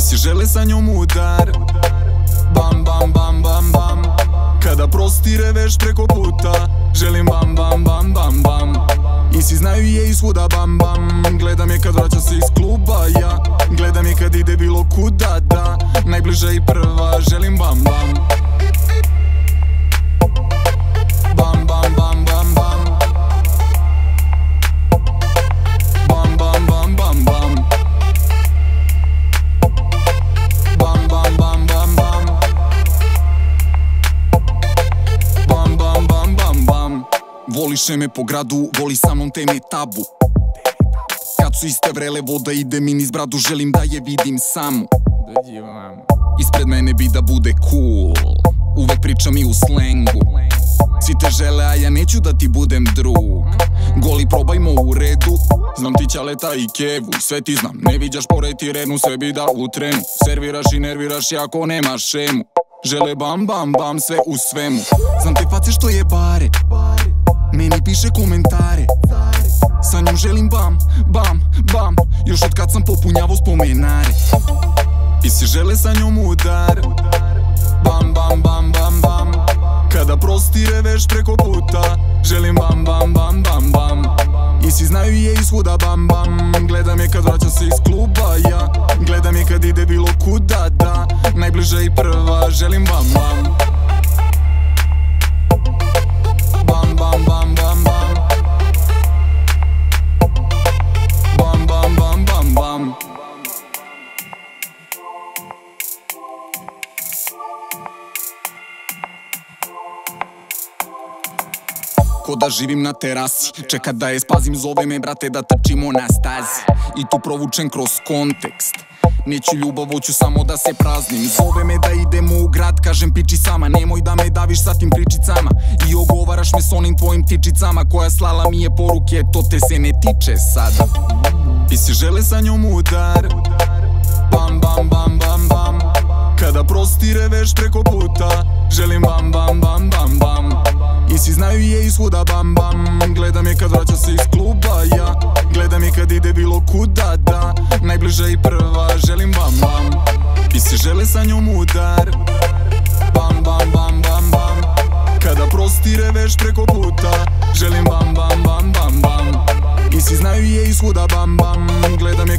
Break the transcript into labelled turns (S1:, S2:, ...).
S1: si žele sa njom udar. Bam bam bam bam bam. Kada prostire veš preko puta Želim bam bam bam bam bam. I si znaju je iz huda bam bam. Gledam je kad vraća se iz kluba ja. Gledam je kad ide bilo kuda da. Najbliža i prva želim bam Bam Voliše me po gradu, voli sa mnom te mi je tabu. Kad su iste vrele voda ide mi niz bradu Želim da je vidim samu. Ispred mene bi da bude cool. Uvek pričam i u slengu. Svi te žele, a ja neću da ti budem drug. Goli probajmo u redu. Znam ti ćaleta i kevu Sve ti znam, ne viđaš pored ti renu Sve bi da u trenu. Serviraš i nerviraš jako nemaš šemu. Žele bam bam bam sve u svemu. Znam te face što je bare Meni piše komentare. Sa njom želim bam, bam, bam Još od kad sam popunjavao spomenare. I si žele sa njom udar. Bam bam bam bam bam. Kada prostire veš preko puta Želim bam bam bam bam bam. I si znaju je iz huda bam bam. Gledam je kad vraća se iz kluba ja. Gledam je kad ide bilo kuda da. Najbliža i prva želim bam Ko da živim na terasi Čeka da je spazim, zove me brate da trčimo na stazi I tu provučem kroz kontekst. Neću ljubav, hoću samo da se praznim. Zove me da idemo u grad, kažem piči sama. Nemoj da me daviš sa tim pričicama. I ogovaraš me s onim tvojim tičicama Koja slala mi je poruke, to te se ne tiče sada. Ti si žele sa njom udar. Bam bam bam bam bam. Kada prostire veš preko puta Želim bam bam bam bam bam I si znaju je iz huda bam bam. Gledam je kad vraća se iz kluba ja. Gledam je kad ide bilo kuda da. Najbliža i prva želim bam bam. I si žele sa njom udar. Bam bam bam bam bam. Kada prostire veš preko puta Želim bam bam bam bam bam. I si znaju je iz huda bam bam. Gledam